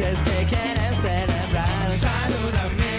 noches que quieren celebrar. Salúdame.